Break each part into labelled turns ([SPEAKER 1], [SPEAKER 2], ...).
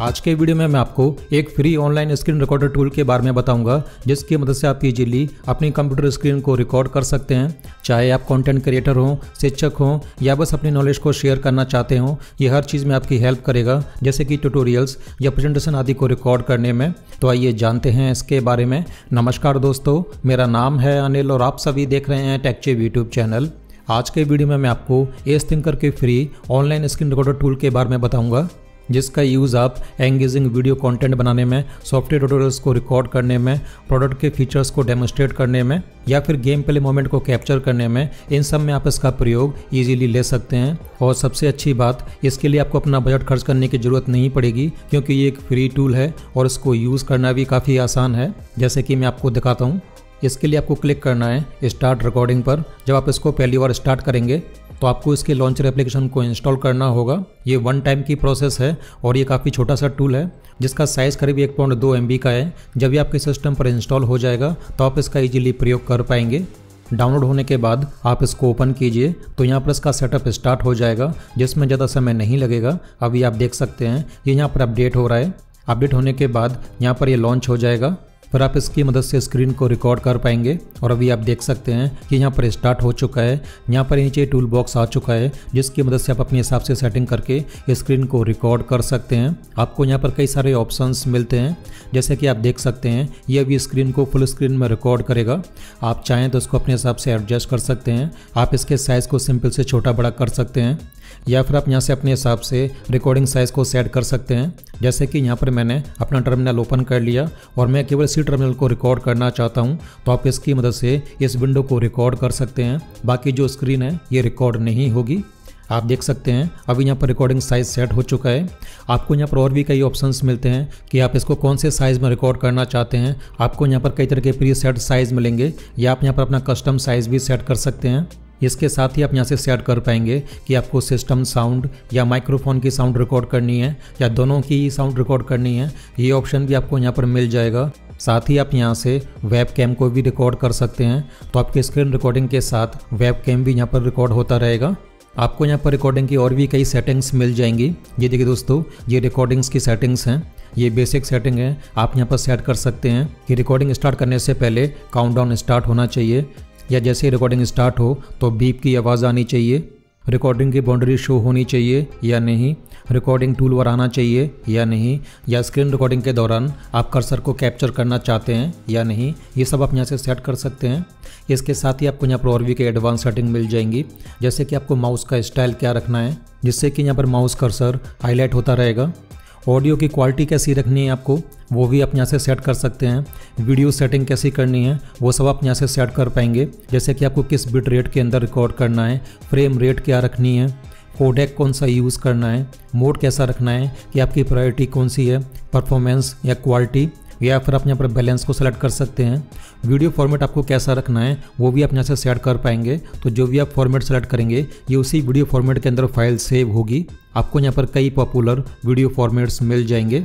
[SPEAKER 1] आज के वीडियो में मैं आपको एक free online screen recorder tool के बारे में बताऊँगा, जिसकी मदद से आप इजीली अपनी कंप्यूटर स्क्रीन को रिकॉर्ड कर सकते हैं। चाहे आप कंटेंट क्रिएटर हों, शिक्षक हों, या बस अपनी नॉलेज को शेयर करना चाहते हों, ये हर चीज़ में आपकी हेल्प करेगा, जैसे कि ट्यूटोरियल्स या प्रेजेंटेशन आदि को रिकॉर्ड करने में। तो आइए जानते हैं इसके बारे में। नमस्कार दोस्तों, मेरा नाम है अनिल और आप सभी देख रहे हैं टेक्चेव यूट्यूब चैनल आज के वीडियो में मैं आपको एस थिंकर के free online screen recorder tool के बारे में बताऊँगा। जिसका यूज़ आप एंगेजिंग वीडियो कंटेंट बनाने में सॉफ्टवेयर ट्यूटोरियल्स को रिकॉर्ड करने में प्रोडक्ट के फीचर्स को डेमोस्ट्रेट करने में, या फिर गेम प्ले मोमेंट को कैप्चर करने में, इन सब में आप इसका प्रयोग इजीली ले सकते हैं। और सबसे अच्छी बात, इसके लिए आपको अपना बजट खर्च करने की ज़रूरत नहीं पड़ेगी, क्योंकि ये एक फ्री टूल है और इसको यूज़ करना भी काफ़ी आसान है। जैसे कि मैं आपको दिखाता हूँ, इसके लिए आपको क्लिक करना है स्टार्ट रिकॉर्डिंग पर। जब आप इसको पहली बार स्टार्ट करेंगे तो आपको इसके लॉन्चर एप्लीकेशन को इंस्टॉल करना होगा। ये वन टाइम की प्रोसेस है और ये काफ़ी छोटा सा टूल है, जिसका साइज़ करीब एक पॉइंट दो एमबी का है। जब भी आपके सिस्टम पर इंस्टॉल हो जाएगा तो आप इसका इजीली प्रयोग कर पाएँगे। डाउनलोड होने के बाद आप इसको ओपन कीजिए तो यहाँ पर इसका सेटअप स्टार्ट हो जाएगा, जिसमें ज़्यादा समय नहीं लगेगा। अभी आप देख सकते हैं, ये यहाँ पर अपडेट हो रहा है। अपडेट होने के बाद यहाँ पर ये लॉन्च हो जाएगा। फिर आप इसकी मदद से स्क्रीन को रिकॉर्ड कर पाएँगे। और अभी आप देख सकते हैं कि यहाँ पर स्टार्ट हो चुका है। यहाँ पर नीचे टूल बॉक्स आ चुका है, जिसकी मदद से आप अपने हिसाब से सेटिंग करके स्क्रीन को रिकॉर्ड कर सकते हैं। आपको यहाँ पर कई सारे ऑप्शन मिलते हैं। जैसे कि आप देख सकते हैं, ये अभी स्क्रीन को फुल स्क्रीन में रिकॉर्ड करेगा। आप चाहें तो इसको अपने हिसाब से एडजस्ट कर सकते हैं। आप इसके साइज़ को सिंपल से छोटा बड़ा कर सकते हैं। या फिर आप यहाँ से अपने हिसाब से रिकॉर्डिंग साइज़ को सेट कर सकते हैं। जैसे कि यहाँ पर मैंने अपना टर्मिनल ओपन कर लिया और मैं केवल इसी टर्मिनल को रिकॉर्ड करना चाहता हूँ तो आप इसकी मदद से इस विंडो को रिकॉर्ड कर सकते हैं। बाकी जो स्क्रीन है, ये रिकॉर्ड नहीं होगी। आप देख सकते हैं, अभी यहाँ पर रिकॉर्डिंग साइज़ सेट हो चुका है। आपको यहाँ पर और भी कई ऑप्शंस मिलते हैं कि आप इसको कौन से साइज़ में रिकॉर्ड करना चाहते हैं। आपको यहाँ पर कई तरह के प्री सेट साइज़ मिलेंगे या आप यहाँ पर अपना कस्टम साइज़ भी सेट कर सकते हैं। इसके साथ ही आप यहाँ से सेट कर पाएँगे कि आपको सिस्टम साउंड या माइक्रोफोन की साउंड रिकॉर्ड करनी है, या दोनों की साउंड रिकॉर्ड करनी है, ये ऑप्शन भी आपको यहाँ पर मिल जाएगा। साथ ही आप यहाँ से वेब कैम को भी रिकॉर्ड कर सकते हैं तो आपके स्क्रीन रिकॉर्डिंग के साथ वेब कैम भी यहाँ पर रिकॉर्ड होता रहेगा। आपको यहाँ पर रिकॉर्डिंग की और भी कई सेटिंग्स मिल जाएँगी। ये देखिए दोस्तों, ये रिकॉर्डिंग्स की सेटिंग्स हैं, ये बेसिक सेटिंग है, आप यहाँ पर सेट कर सकते हैं कि रिकॉर्डिंग स्टार्ट करने से पहले काउंटडाउन स्टार्ट होना चाहिए। या जैसे रिकॉर्डिंग स्टार्ट हो तो बीप की आवाज़ आनी चाहिए। रिकॉर्डिंग की बाउंड्री शो होनी चाहिए या नहीं? रिकॉर्डिंग टूल पर आना चाहिए या नहीं? या स्क्रीन रिकॉर्डिंग के दौरान आप कर्सर को कैप्चर करना चाहते हैं या नहीं? ये सब आप यहाँ से सेट कर सकते हैं। इसके साथ ही आपको यहाँ पर और भी कई एडवांस सेटिंग मिल जाएँगी। जैसे कि आपको माउस का स्टाइल क्या रखना है, जिससे कि यहाँ पर माउस कर्सर हाईलाइट होता रहेगा। ऑडियो की क्वालिटी कैसी रखनी है आपको, वो भी आप यहाँ से सेट कर सकते हैं। वीडियो सेटिंग कैसी करनी है, वो सब आप यहाँ से सेट कर पाएँगे। जैसे कि आपको किस बिट रेट के अंदर रिकॉर्ड करना है फ्रेम रेट क्या रखनी है कोडेक कौन सा यूज़ करना है मोड कैसा रखना है, कि आपकी प्रायोरिटी कौन सी है परफॉर्मेंस या क्वालिटी या फिर आप यहाँ पर बैलेंस को सेलेक्ट कर सकते हैं। वीडियो फॉर्मेट आपको कैसा रखना है, वो भी आप यहाँ से सेट कर पाएँगे। तो जो भी आप फॉर्मेट सेलेक्ट करेंगे, ये उसी वीडियो फॉर्मेट के अंदर फ़ाइल सेव होगी। आपको यहाँ पर कई पॉपुलर वीडियो फॉर्मेट्स मिल जाएँगे।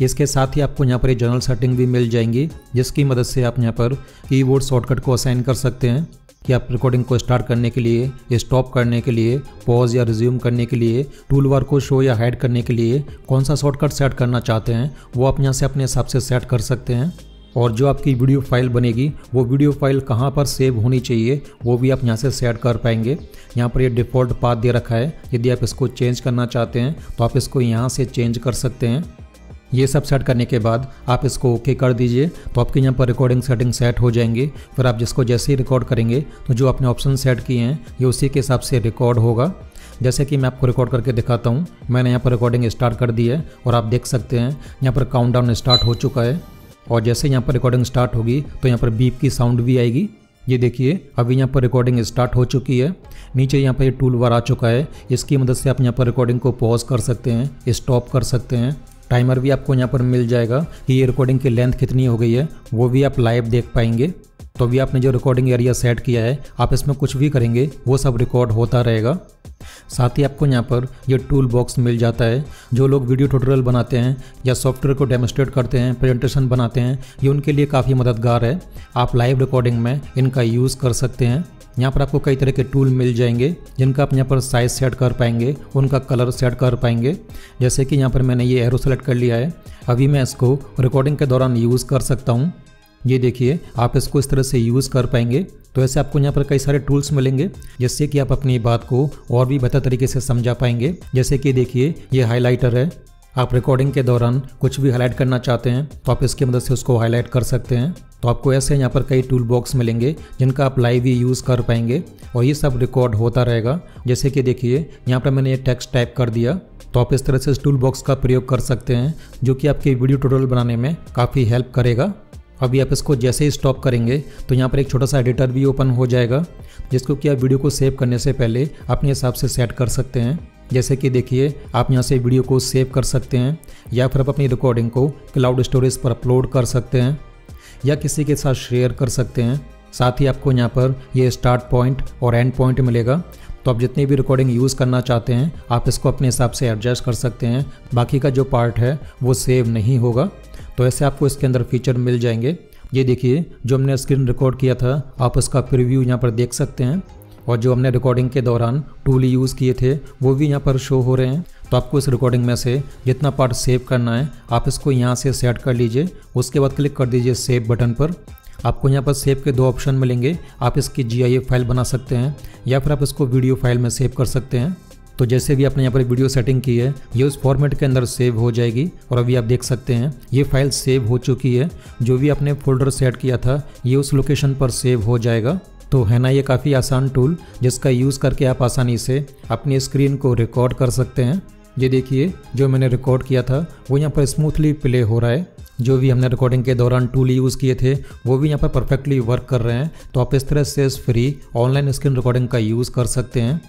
[SPEAKER 1] इसके साथ ही आपको यहाँ पर एक जनरल सेटिंग भी मिल जाएँगी, जिसकी मदद से आप यहाँ पर कीबोर्ड शॉर्टकट को असाइन कर सकते हैं। कि आप रिकॉर्डिंग को स्टार्ट करने के लिए स्टॉप करने के लिए पॉज या रिज्यूम करने के लिए टूल बार को शो या हाइड करने के लिए कौन सा शॉर्टकट सेट करना चाहते हैं, वो आप यहाँ से अपने हिसाब से सेट कर सकते हैं। और जो आपकी वीडियो फ़ाइल बनेगी, वो वीडियो फ़ाइल कहाँ पर सेव होनी चाहिए, वो भी आप यहाँ से सेट कर पाएँगे। यहाँ पर ये डिफ़ॉल्ट पाथ दे रखा है। यदि आप इसको चेंज करना चाहते हैं तो आप इसको यहाँ से चेंज कर सकते हैं। ये सब सेट करने के बाद आप इसको ओके कर दीजिए। तो आपके यहाँ पर रिकॉर्डिंग सेटिंग सेट हो जाएँगे। फिर आप जिसको जैसे ही रिकॉर्ड करेंगे तो जो आपने ऑप्शन सेट किए हैं, ये उसी के हिसाब से रिकॉर्ड होगा। जैसे कि मैं आपको रिकॉर्ड करके दिखाता हूँ। मैंने यहाँ पर रिकॉर्डिंग स्टार्ट कर दी है और आप देख सकते हैं, यहाँ पर काउंट स्टार्ट हो चुका है। और जैसे यहाँ पर रिकॉर्डिंग स्टार्ट होगी तो यहाँ पर बीप की साउंड भी आएगी। ये देखिए, अभी यहाँ पर रिकॉर्डिंग स्टार्ट हो चुकी है। नीचे यहाँ पर ये टूल बार आ चुका है। इसकी मदद से आप यहाँ पर रिकॉर्डिंग को पॉज कर सकते हैं स्टॉप कर सकते हैं। टाइमर भी आपको यहाँ पर मिल जाएगा कि ये रिकॉर्डिंग की लेंथ कितनी हो गई है, वो भी आप लाइव देख पाएँगे। तो अभी आपने जो रिकॉर्डिंग एरिया सेट किया है, आप इसमें कुछ भी करेंगे, वो सब रिकॉर्ड होता रहेगा। साथ ही आपको यहाँ पर ये टूल बॉक्स मिल जाता है, जो लोग वीडियो ट्यूटोरियल बनाते हैं या सॉफ्टवेयर को डेमोस्ट्रेट करते हैं प्रेजेंटेशन बनाते हैं, ये उनके लिए काफ़ी मददगार है। आप लाइव रिकॉर्डिंग में इनका यूज़ कर सकते हैं। यहाँ पर आपको कई तरह के टूल मिल जाएँगे, जिनका आप यहाँ पर साइज़ सेट कर पाएँगे, उनका कलर सेट कर पाएँगे। जैसे कि यहाँ पर मैंने ये एरो सेलेक्ट कर लिया है, अभी मैं इसको रिकॉर्डिंग के दौरान यूज़ कर सकता हूँ। ये देखिए, आप इसको इस तरह से यूज़ कर पाएँगे। तो ऐसे आपको यहाँ पर कई सारे टूल्स मिलेंगे, जिससे कि आप अपनी बात को और भी बेहतर तरीके से समझा पाएँगे। जैसे कि देखिए, ये हाइलाइटर है। आप रिकॉर्डिंग के दौरान कुछ भी हाईलाइट करना चाहते हैं तो आप इसकी मदद से उसको हाईलाइट कर सकते हैं। तो आपको ऐसे यहाँ पर कई टूल बॉक्स मिलेंगे, जिनका आप लाइव ही यूज़ कर पाएँगे, और ये सब रिकॉर्ड होता रहेगा। जैसे कि देखिए, यहाँ पर मैंने ये टेक्स्ट टाइप कर दिया। तो आप इस तरह से इस टूल बॉक्स का प्रयोग कर सकते हैं, जो कि आपके वीडियो ट्यूटोरियल बनाने में काफ़ी हेल्प करेगा। अभी आप इसको जैसे ही स्टॉप करेंगे तो यहाँ पर एक छोटा सा एडिटर भी ओपन हो जाएगा, जिसको कि आप वीडियो को सेव करने से पहले अपने हिसाब से सेट कर सकते हैं। जैसे कि देखिए, आप यहाँ से वीडियो को सेव कर सकते हैं, या फिर आप अपनी रिकॉर्डिंग को क्लाउड स्टोरेज पर अपलोड कर सकते हैं, या किसी के साथ शेयर कर सकते हैं। साथ ही आपको यहाँ पर ये स्टार्ट पॉइंट और एंड पॉइंट मिलेगा। तो आप जितनी भी रिकॉर्डिंग यूज़ करना चाहते हैं, आप इसको अपने हिसाब से एडजस्ट कर सकते हैं। बाकी का जो पार्ट है, वो सेव नहीं होगा। तो ऐसे आपको इसके अंदर फीचर मिल जाएँगे। ये देखिए, जो हमने स्क्रीन रिकॉर्ड किया था, आप उसका प्रीव्यू यहाँ पर देख सकते हैं। और जो हमने रिकॉर्डिंग के दौरान टूल यूज़ किए थे, वो भी यहाँ पर शो हो रहे हैं। तो आपको इस रिकॉर्डिंग में से जितना पार्ट सेव करना है, आप इसको यहाँ से सेट कर लीजिए। उसके बाद क्लिक कर दीजिए सेव बटन पर। आपको यहाँ पर सेव के दो ऑप्शन मिलेंगे। आप इसकी जी फ़ाइल बना सकते हैं, या फिर आप इसको वीडियो फ़ाइल में सेव कर सकते हैं। तो जैसे भी आपने यहाँ पर वीडियो सेटिंग की है, ये उस फॉर्मेट के अंदर सेव हो जाएगी और अभी आप देख सकते हैं, ये फ़ाइल सेव हो चुकी है। जो भी आपने फोल्डर सेट किया था, ये उस लोकेशन पर सेव हो जाएगा। तो है ना, ये काफ़ी आसान टूल जिसका यूज़ करके आप आसानी से अपनी स्क्रीन को रिकॉर्ड कर सकते हैं। ये देखिए, जो मैंने रिकॉर्ड किया था, वो यहाँ पर स्मूथली प्ले हो रहा है। जो भी हमने रिकॉर्डिंग के दौरान टूल यूज़ किए थे, वो भी यहाँ पर परफेक्टली वर्क कर रहे हैं। तो आप इस तरह से फ्री ऑनलाइन स्क्रीन रिकॉर्डिंग का यूज़ कर सकते हैं।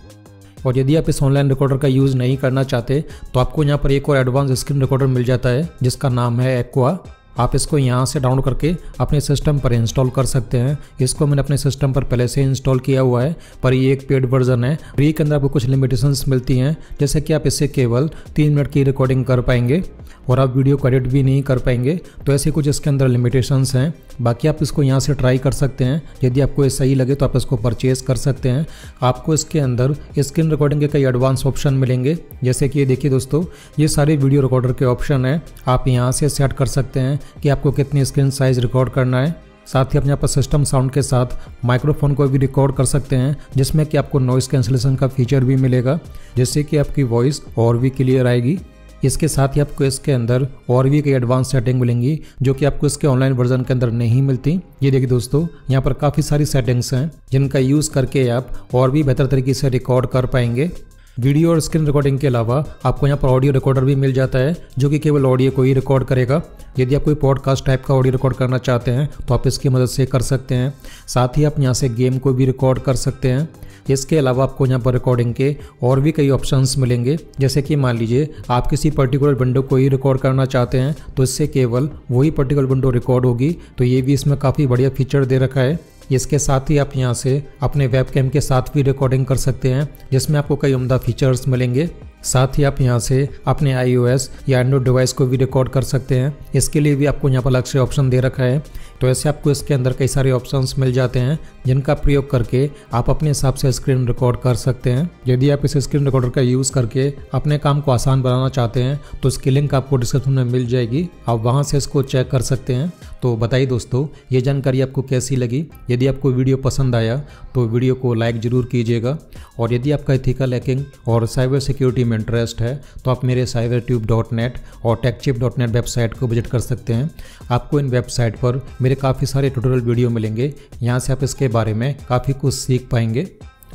[SPEAKER 1] और यदि आप इस ऑनलाइन रिकॉर्डर का यूज़ नहीं करना चाहते तो आपको यहाँ पर एक और एडवांस स्क्रीन रिकॉर्डर मिल जाता है, जिसका नाम है एक्वा आप इसको यहाँ से डाउनलोड करके अपने सिस्टम पर इंस्टॉल कर सकते हैं। इसको मैंने अपने सिस्टम पर पहले से इंस्टॉल किया हुआ है, पर ये एक पेड वर्जन है। फ्री के अंदर आपको कुछ लिमिटेशंस मिलती हैं, जैसे कि आप इससे केवल तीन मिनट की रिकॉर्डिंग कर पाएँगे और आप वीडियो को एडिट भी नहीं कर पाएँगे। तो ऐसे कुछ इसके अंदर लिमिटेशंस हैं। बाकी आप इसको यहाँ से ट्राई कर सकते हैं। यदि आपको ये सही लगे तो आप इसको परचेज कर सकते हैं। आपको इसके अंदर स्क्रीन रिकॉर्डिंग के कई एडवांस ऑप्शन मिलेंगे। जैसे कि ये देखिए दोस्तों, ये सारे वीडियो रिकॉर्डर के ऑप्शन हैं। आप यहाँ से सेट कर सकते हैं। कि आपको कितनी स्क्रीन साइज़ रिकॉर्ड करना है। साथ ही अपने यहाँ पर सिस्टम साउंड के साथ माइक्रोफोन को भी रिकॉर्ड कर सकते हैं, जिसमें कि आपको नॉइस कैंसिलेशन का फीचर भी मिलेगा, जिससे कि आपकी वॉइस और भी क्लियर आएगी। इसके साथ ही आपको इसके अंदर और भी कई एडवांस सेटिंग मिलेंगी, जो कि आपको इसके ऑनलाइन वर्जन के अंदर नहीं मिलती। ये देखिए दोस्तों, यहाँ पर काफ़ी सारी सेटिंग्स हैं, जिनका यूज़ करके आप और भी बेहतर तरीके से रिकॉर्ड कर पाएँगे। वीडियो और स्क्रीन रिकॉर्डिंग के अलावा आपको यहाँ पर ऑडियो रिकॉर्डर भी मिल जाता है, जो कि केवल ऑडियो को ही रिकॉर्ड करेगा। यदि आप कोई पॉडकास्ट टाइप का ऑडियो रिकॉर्ड करना चाहते हैं तो आप इसकी मदद से कर सकते हैं। साथ ही आप यहाँ से गेम को भी रिकॉर्ड कर सकते हैं। इसके अलावा आपको यहाँ पर रिकॉर्डिंग के और भी कई ऑप्शंस मिलेंगे। जैसे कि मान लीजिए, आप किसी पर्टिकुलर विंडो को ही रिकॉर्ड करना चाहते हैं तो इससे केवल वही पर्टिकुलर विंडो रिकॉर्ड होगी। तो ये भी इसमें काफ़ी बढ़िया फीचर दे रखा है। इसके साथ ही आप यहाँ से अपने वेब कैम के साथ भी रिकॉर्डिंग कर सकते हैं, जिसमें आपको कई उमदा फीचर्स मिलेंगे। साथ ही आप यहाँ से अपने आईओएस या एंड्रॉइड डिवाइस को भी रिकॉर्ड कर सकते हैं। इसके लिए भी आपको यहाँ पर अलग से ऑप्शन दे रखा है। तो ऐसे आपको इसके अंदर कई सारे ऑप्शंस मिल जाते हैं, जिनका प्रयोग करके आप अपने हिसाब से स्क्रीन रिकॉर्ड कर सकते हैं। यदि आप इस स्क्रीन रिकॉर्डर का यूज़ करके अपने काम को आसान बनाना चाहते हैं तो इसकी लिंक आपको डिस्क्रिप्शन में मिल जाएगी। आप वहाँ से इसको चेक कर सकते हैं। तो बताइए दोस्तों, ये जानकारी आपको कैसी लगी? यदि आपको वीडियो पसंद आया तो वीडियो को लाइक ज़रूर कीजिएगा। और यदि आपका इथिकल हैकिंग और साइबर सिक्योरिटी में इंटरेस्ट है तो आप मेरे साइबर ट्यूब डॉट नेट और टेकचिप डॉट नेट वेबसाइट को विज़िट कर सकते हैं। आपको इन वेबसाइट पर मेरे काफ़ी सारे ट्यूटोरियल वीडियो मिलेंगे। यहाँ से आप इसके बारे में काफ़ी कुछ सीख पाएँगे।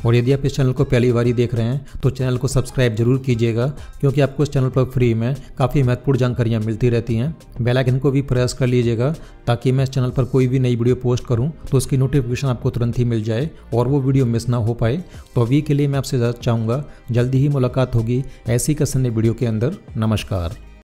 [SPEAKER 1] और यदि आप इस चैनल को पहली बार देख रहे हैं तो चैनल को सब्सक्राइब ज़रूर कीजिएगा, क्योंकि आपको इस चैनल पर फ्री में काफ़ी महत्वपूर्ण जानकारियाँ मिलती रहती हैं। बेल आइकन को भी प्रेस कर लीजिएगा, ताकि मैं इस चैनल पर कोई भी नई वीडियो पोस्ट करूँ तो उसकी नोटिफिकेशन आपको तुरंत ही मिल जाए और वो वीडियो मिस ना हो पाए। तो अभी के लिए मैं आपसे ज़्यादा चाहूँगा, जल्दी ही मुलाकात होगी ऐसी कसन्य वीडियो के अंदर। नमस्कार।